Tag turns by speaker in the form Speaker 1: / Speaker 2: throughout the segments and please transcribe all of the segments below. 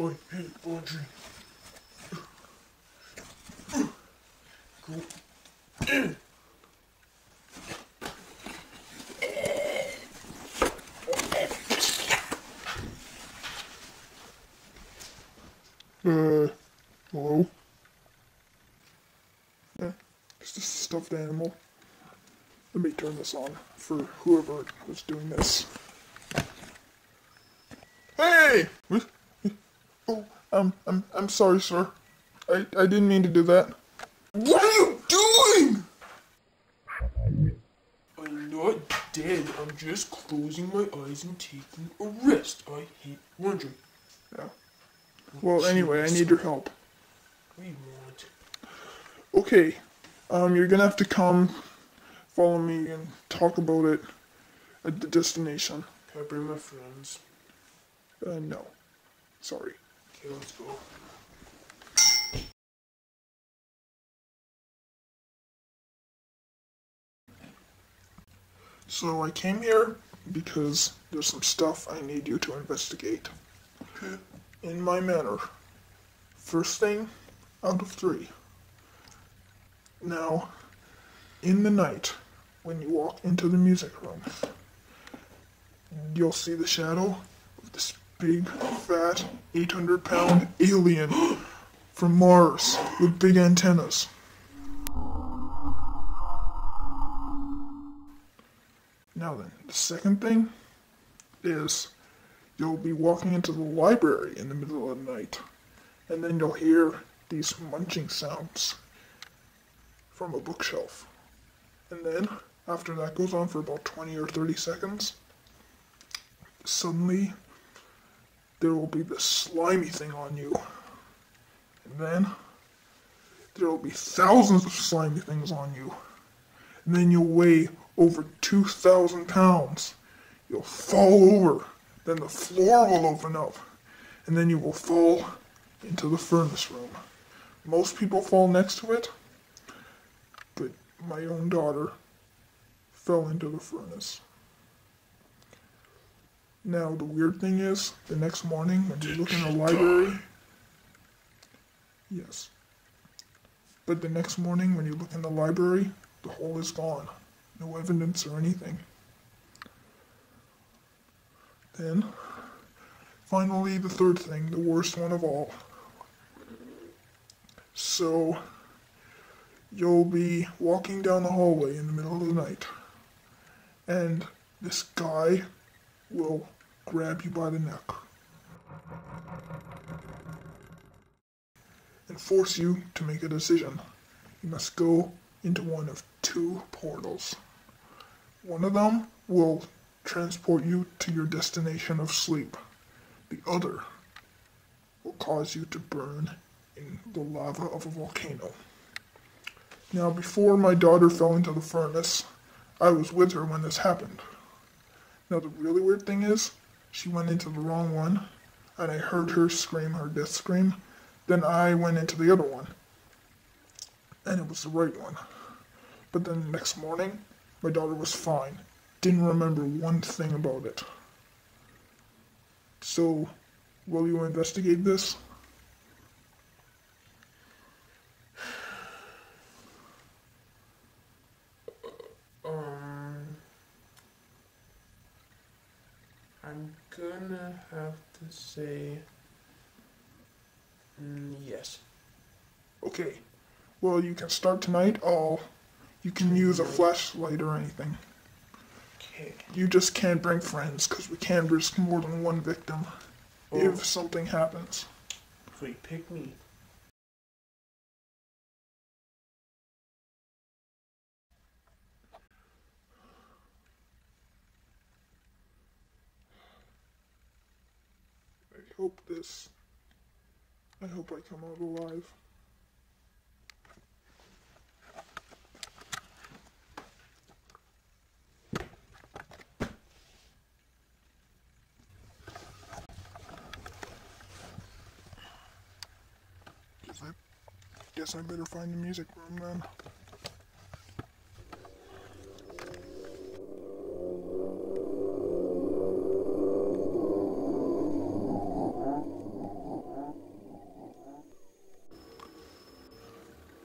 Speaker 1: I hate laundry.
Speaker 2: Uh, hello? Yeah, just a stuffed animal. Let me turn this on for whoever was doing this. Hey! What? Oh, um, I'm, I'm sorry, sir. I, I didn't mean to do that. What are you doing?
Speaker 1: I'm not dead. I'm just closing my eyes and taking a rest. I hate laundry.
Speaker 2: Yeah. Well, anyway, I need your help.
Speaker 1: What do you want?
Speaker 2: Okay, um, you're gonna have to come follow me and talk about it at the destination.
Speaker 1: Can I bring my friends?
Speaker 2: Uh, no. Sorry.
Speaker 1: Okay, let's go.
Speaker 2: So I came here because there's some stuff I need you to investigate. In my manor. First thing out of three. Now, in the night, when you walk into the music room, you'll see the shadow of this big, fat, 800 pound alien from Mars with big antennas. Now then, the second thing is you'll be walking into the library in the middle of the night, and then you'll hear these munching sounds from a bookshelf. And then, after that goes on for about 20 or 30 seconds, suddenly there will be this slimy thing on you. And then there will be thousands of slimy things on you. And then you'll weigh over 2,000 pounds. You'll fall over. Then the floor will open up. And then you will fall into the furnace room. Most people fall next to it, but my own daughter fell into the furnace. Now, the weird thing is, the next morning when you look in the library, yes. But the next morning when you look in the library, the hole is gone. No evidence or anything. Then, finally, the third thing, the worst one of all. So, you'll be walking down the hallway in the middle of the night, and this guy will grab you by the neck and force you to make a decision. You must go into one of two portals. One of them will transport you to your destination of sleep. The other will cause you to burn in the lava of a volcano. Now, before my daughter fell into the furnace, I was with her when this happened. Now, the really weird thing is, she went into the wrong one, and I heard her scream her death scream. Then I went into the other one, and it was the right one. But then the next morning, my daughter was fine. Didn't remember one thing about it. So, will you investigate this?
Speaker 1: I'm gonna have to say mm, yes.
Speaker 2: Okay. Well, you can start tonight. I'll. You can use a flashlight or anything.
Speaker 1: Okay.
Speaker 2: You just can't bring friends because we can't risk more than one victim
Speaker 1: Oh.
Speaker 2: if something happens.
Speaker 1: Wait, pick me.
Speaker 2: I hope this. I hope I come out alive. I, guess I better find the music room then.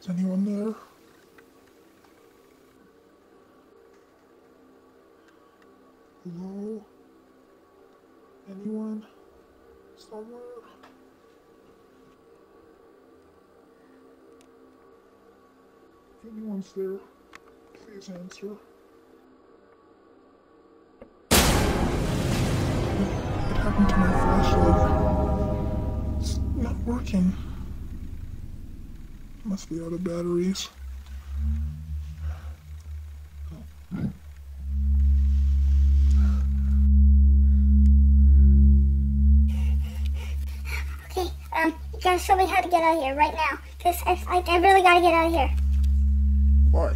Speaker 2: Is anyone there? Hello? Anyone? Somewhere? If anyone's there, please answer. What happened to my flashlight? It's not working. Must be out of batteries.
Speaker 3: Gotta show me how to get out of here right now. Cause I, I, I really gotta get out of here.
Speaker 2: Why?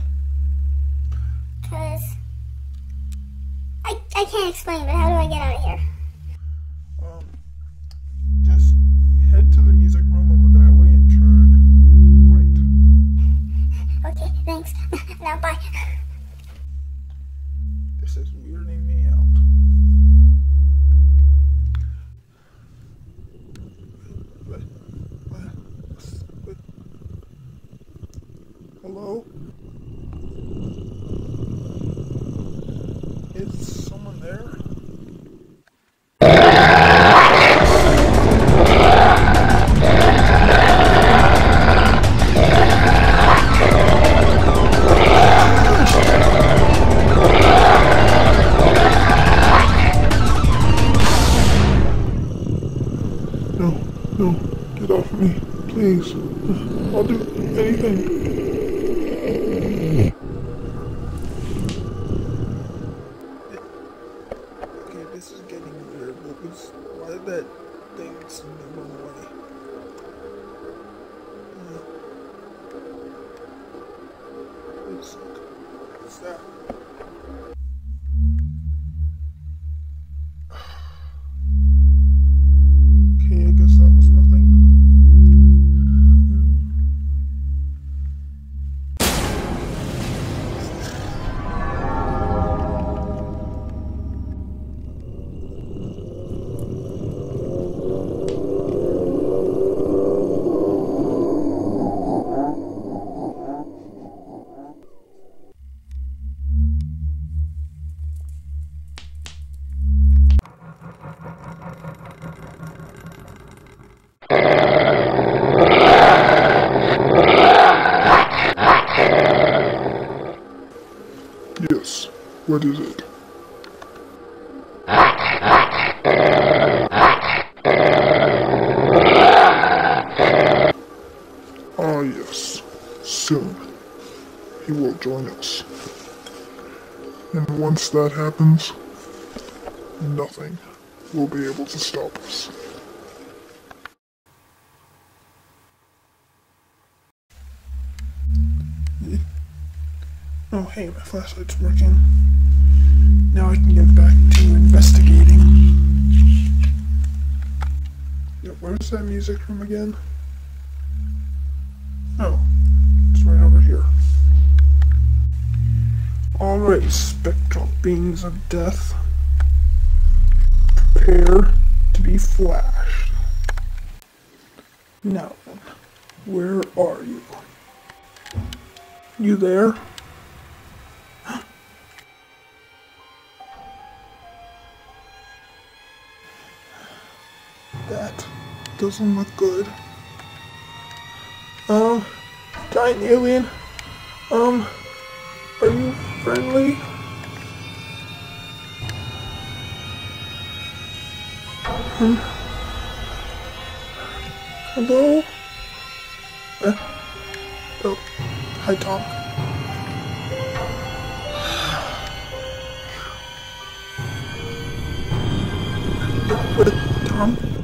Speaker 3: Cause I, I can't explain, but how do I get out of here?
Speaker 2: Um, just head to the music room over that way and turn right.
Speaker 3: Okay, thanks. now bye.
Speaker 2: No, get off me, please. I'll do anything. Okay, this is getting weird. Was, why did that thing seem to run away? Uh. What's that? What is it? Ah, yes. Soon. He will join us. And once that happens, nothing will be able to stop us. Oh, hey, my flashlight's working. Now I can get back to investigating. Where's that music from again? Oh, it's right over here. Alright, spectral beings of death. Prepare to be flashed. Now then, where are you? You there? Doesn't look good. Um, giant alien. Um, are you friendly? Hmm. Hello? Uh, oh, hi Tom. What, Tom?